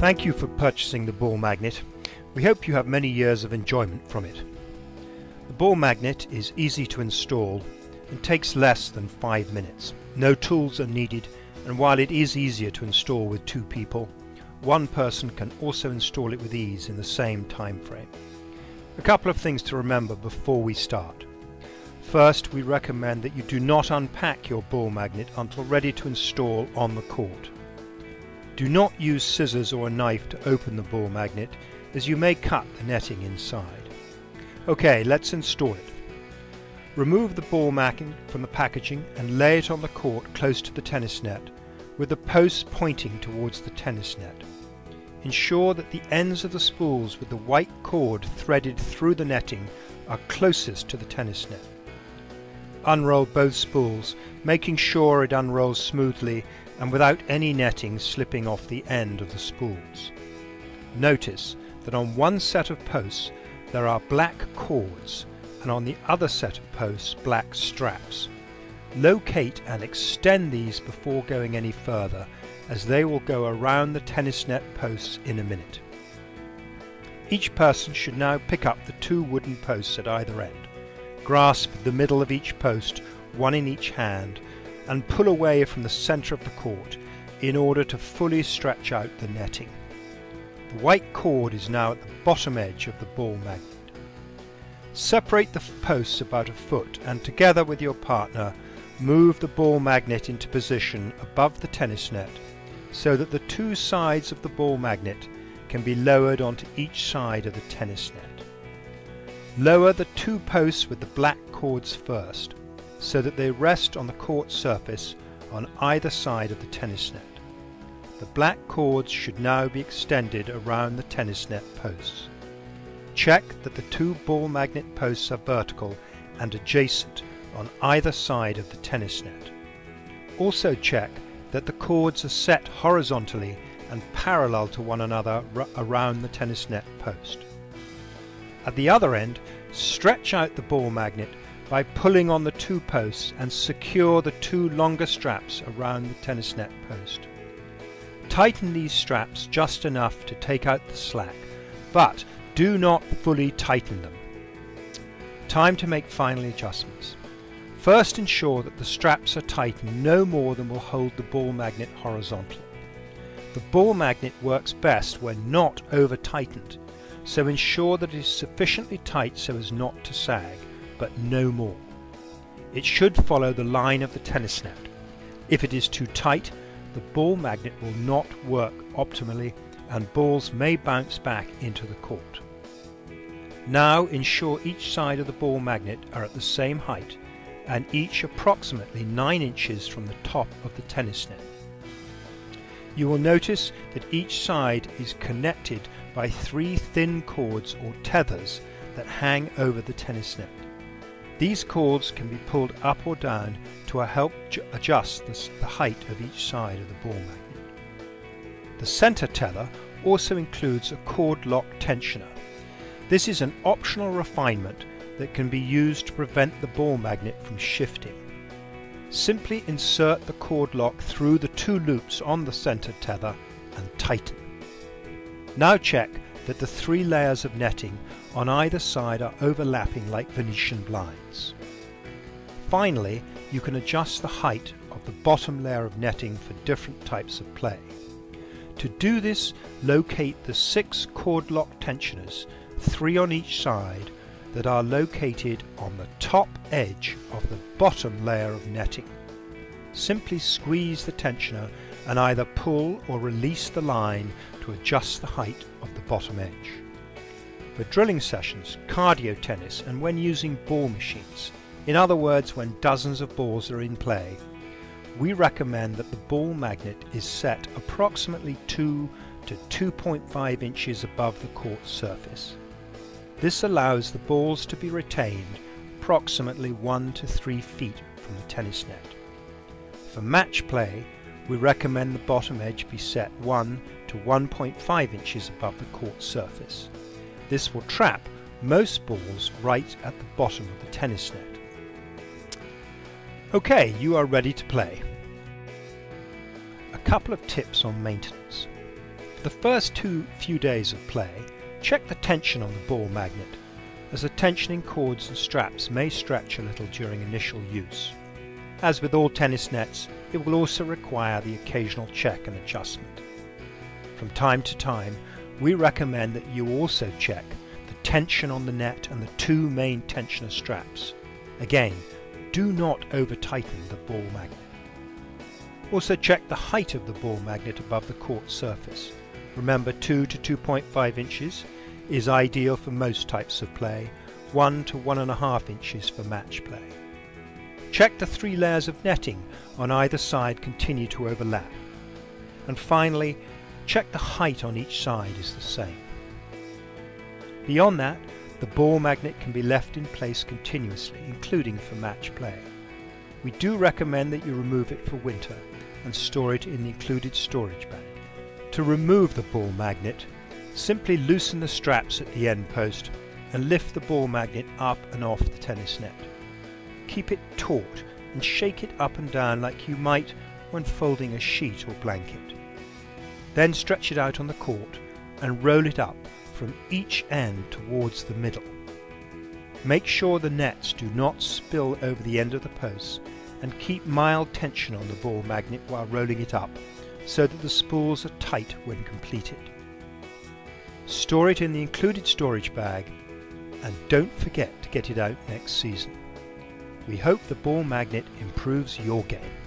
Thank you for purchasing the ball magnet. We hope you have many years of enjoyment from it. The ball magnet is easy to install and takes less than five minutes. No tools are needed and while it is easier to install with two people, one person can also install it with ease in the same time frame. A couple of things to remember before we start. First, we recommend that you do not unpack your ball magnet until ready to install on the court. Do not use scissors or a knife to open the ball magnet as you may cut the netting inside. Okay, let's install it. Remove the ball magnet from the packaging and lay it on the court close to the tennis net with the posts pointing towards the tennis net. Ensure that the ends of the spools with the white cord threaded through the netting are closest to the tennis net. Unroll both spools, making sure it unrolls smoothly and without any netting slipping off the end of the spools. Notice that on one set of posts there are black cords and on the other set of posts black straps. Locate and extend these before going any further as they will go around the tennis net posts in a minute. Each person should now pick up the two wooden posts at either end. Grasp the middle of each post, one in each hand, and pull away from the centre of the court in order to fully stretch out the netting. The white cord is now at the bottom edge of the ball magnet. Separate the posts about a foot and together with your partner move the ball magnet into position above the tennis net so that the two sides of the ball magnet can be lowered onto each side of the tennis net. Lower the two posts with the black cords first so that they rest on the court surface on either side of the tennis net. The black cords should now be extended around the tennis net posts. Check that the two ball magnet posts are vertical and adjacent on either side of the tennis net. Also check that the cords are set horizontally and parallel to one another around the tennis net post. At the other end, stretch out the ball magnet by pulling on the two posts and secure the two longer straps around the tennis net post. Tighten these straps just enough to take out the slack, but do not fully tighten them. Time to make final adjustments. First ensure that the straps are tightened no more than will hold the ball magnet horizontally. The ball magnet works best when not over tightened, so ensure that it is sufficiently tight so as not to sag but no more. It should follow the line of the tennis net. If it is too tight, the ball magnet will not work optimally and balls may bounce back into the court. Now ensure each side of the ball magnet are at the same height and each approximately 9 inches from the top of the tennis net. You will notice that each side is connected by three thin cords or tethers that hang over the tennis net. These cords can be pulled up or down to help adjust the height of each side of the ball magnet. The center tether also includes a cord lock tensioner. This is an optional refinement that can be used to prevent the ball magnet from shifting. Simply insert the cord lock through the two loops on the center tether and tighten. Now check that the three layers of netting on either side are overlapping like Venetian blinds. Finally, you can adjust the height of the bottom layer of netting for different types of play. To do this, locate the six cord lock tensioners, three on each side, that are located on the top edge of the bottom layer of netting. Simply squeeze the tensioner and either pull or release the line to adjust the height of the bottom edge. For drilling sessions, cardio tennis and when using ball machines, in other words when dozens of balls are in play, we recommend that the ball magnet is set approximately 2 to 2.5 inches above the court surface. This allows the balls to be retained approximately 1 to 3 feet from the tennis net. For match play, we recommend the bottom edge be set 1 to 1.5 inches above the court surface. This will trap most balls right at the bottom of the tennis net. Okay, you are ready to play. A couple of tips on maintenance. For the first two few days of play, check the tension on the ball magnet, as the tensioning cords and straps may stretch a little during initial use. As with all tennis nets, it will also require the occasional check and adjustment. From time to time, we recommend that you also check the tension on the net and the two main tensioner straps. Again, do not over tighten the ball magnet. Also check the height of the ball magnet above the court surface. Remember 2 to 2.5 inches is ideal for most types of play, 1 to 1.5 inches for match play. Check the three layers of netting on either side continue to overlap. And finally, check the height on each side is the same. Beyond that, the ball magnet can be left in place continuously, including for match play. We do recommend that you remove it for winter and store it in the included storage bag. To remove the ball magnet, simply loosen the straps at the end post and lift the ball magnet up and off the tennis net. Keep it taut and shake it up and down like you might when folding a sheet or blanket. Then stretch it out on the court and roll it up from each end towards the middle. Make sure the nets do not spill over the end of the posts and keep mild tension on the ball magnet while rolling it up so that the spools are tight when completed. Store it in the included storage bag and don't forget to get it out next season. We hope the ball magnet improves your game.